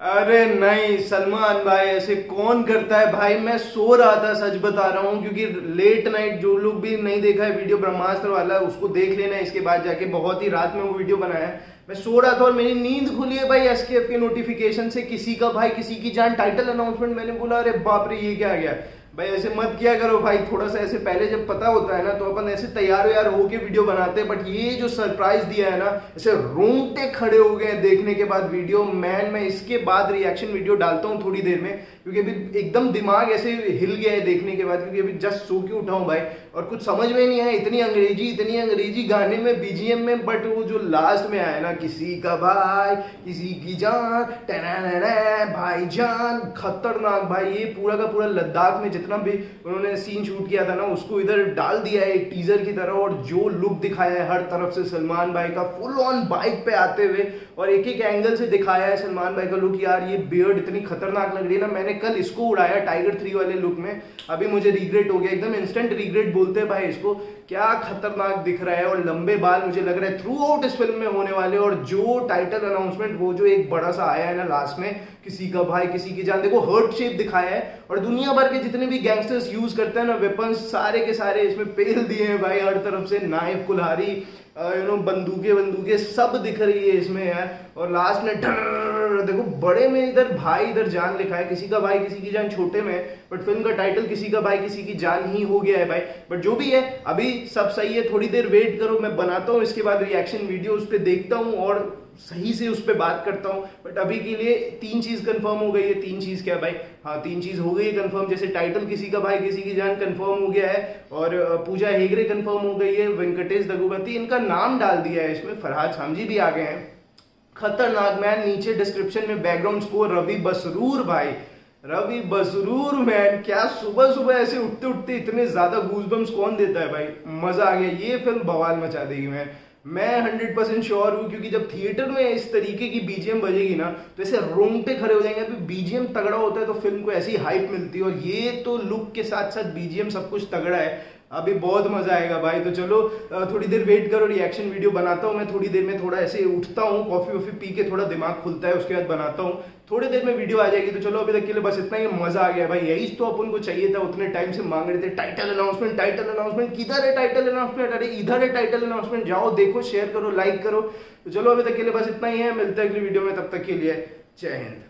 अरे नहीं, सलमान भाई, ऐसे कौन करता है? भाई, मैं सो रहा था, सच बता रहा हूँ, क्योंकि लेट नाइट जो लोग भी नहीं देखा है वीडियो ब्रह्मास्त्र वाला, उसको देख लेना इसके बाद जाके बहुत ही रात में वो वीडियो बनाया है। मैं सो रहा था और मेरी नींद खुली है भाई एस के नोटिफिकेशन से, किसी का भाई, किसी की जान टाइटल अनाउंसमेंट मैंने बोला, अरे बाप रे, ये क्या आ गया? भाई, ऐसे मत किया करो भाई, थोड़ा सा ऐसे पहले जब पता होता है ना तो अपन ऐसे तैयार व्यार होके वीडियो बनाते हैं बट ये जो सरप्राइज़ दिया है ना, ऐसे रोंगटे खड़े हो गए देखने के बाद वीडियो मैन मैं इसके बाद रिएक्शन वीडियो डालता हूँ थोड़ी देर में, क्योंकि अभी एकदम दिमाग ऐसे हिल गया है देखने के बाद, क्योंकि अभी जस्ट सो के उठा हूँ भाई, और कुछ समझ में नहीं आया, इतनी अंग्रेज़ी इतनी अंग्रेज़ी गाने में बीजीएम में बट वो जो लास्ट में आया ना, किसी का भाई, किसी की जान भाई जान खतरनाक भाई, ये पूरा का पूरा लद्दाख में जितना भी उन्होंने सीन शूट किया था ना, उसको इधर डाल दिया है एक टीजर की तरह और जो लुक दिखाया है हर तरफ़ से सलमान भाई का फुल ऑन बाइक पे आते हुए और एक एक एंगल से दिखाया है सलमान भाई का लुक यार ये बियर्ड इतनी खतरनाक लग रही है ना, मैंने कल इसको उड़ाया टाइगर थ्री वाले लुक में, अभी मुझे रिग्रेट हो गया, एकदम इंस्टेंट रिग्रेट बोलते हैं भाई इसको, क्या खतरनाक दिख रहा है और लंबे बाल मुझे लग रहा है थ्रू आउट इस फ़िल्म में होने वाले और जो टाइटल अनाउंसमेंट वो जो एक बड़ा सा आया है ना लास्ट में, किसी का भाई, किसी की जान, देखो हर्ट शेप दिखाया है और दुनिया भर के जितने भी गैंगस्टर्स यूज़ करते हैं ना वेपन्स सारे के सारे इसमें पेल दिए हैं भाई, हर तरफ़ से नाइफ कुल्हारी यू नो बंदूकें बंदूकें सब दिख रही है इसमें यार। और लास्ट में डर, देखो, बड़े में इधर भाई इधर जान लिखा है, किसी का भाई किसी की जान छोटे में बट फ़िल्म का टाइटल किसी का भाई किसी की जान ही हो गया है भाई। बट जो भी है, अभी सब सही है, थोड़ी देर वेट करो, मैं बनाता हूँ, इसके बाद रिएक्शन वीडियो उस पर देखता हूँ और सही से उस पर बात करता हूँ बट अभी के लिए तीन चीज़ कंफर्म हो गई है, तीन चीज़ क्या भाई? हाँ तीन चीज़ हो गई है कंफर्म जैसे टाइटल किसी का भाई, किसी की जान कंफर्म हो गया है, और पूजा हेगरे कंफर्म हो गई है, वेंकटेश दगुपति इनका नाम डाल दिया है इसमें, फरहाद सामजी भी आ गए हैं। खतरनाक मैन नीचे डिस्क्रिप्शन में बैकग्राउंड स्कोर रवि बसरूर भाई। रवि बसरूर मैन क्या सुबह सुबह ऐसे उठते उठते इतने ज़्यादा गूजबम्स कौन देता है भाई? मज़ा आ गया, ये फ़िल्म बवाल मचा देगी मैं मैं हंड्रेड परसेंट श्योर हूँ, क्योंकि जब थिएटर में इस तरीके की बीजीएम बजेगी ना तो ऐसे रोंगटे खड़े हो जाएँगे। अभी बीजीएम तगड़ा होता है तो फ़िल्म को ऐसी हाइप मिलती है, और ये तो लुक के साथ साथ बीजीएम सब कुछ तगड़ा है। अभी बहुत मज़ा आएगा भाई। तो चलो थोड़ी देर वेट करो रिएक्शन वीडियो बनाता हूँ मैं। थोड़ी देर में थोड़ा ऐसे उठता हूँ कॉफ़ी वॉफी पी के थोड़ा दिमाग खुलता है, उसके बाद बनाता हूँ। थोड़ी देर में वीडियो आ जाएगी तो चलो अभी तक के लिए बस इतना ही, मज़ा आ गया भाई। यही तो अपन को चाहिए था, उतने टाइम से मांग रहे थे। टाइटल अनाउंसमेंट टाइटल अनाउंसमेंट किधर है टाइटल अनाउंसमेंट अरे, इधर है टाइटल अनाउंसमेंट जाओ, देखो शेयर करो लाइक करो। तो चलो अभी तक के लिए बस इतना ही है। मिलता है अगली वीडियो में, तब तक के लिए जय हिंद।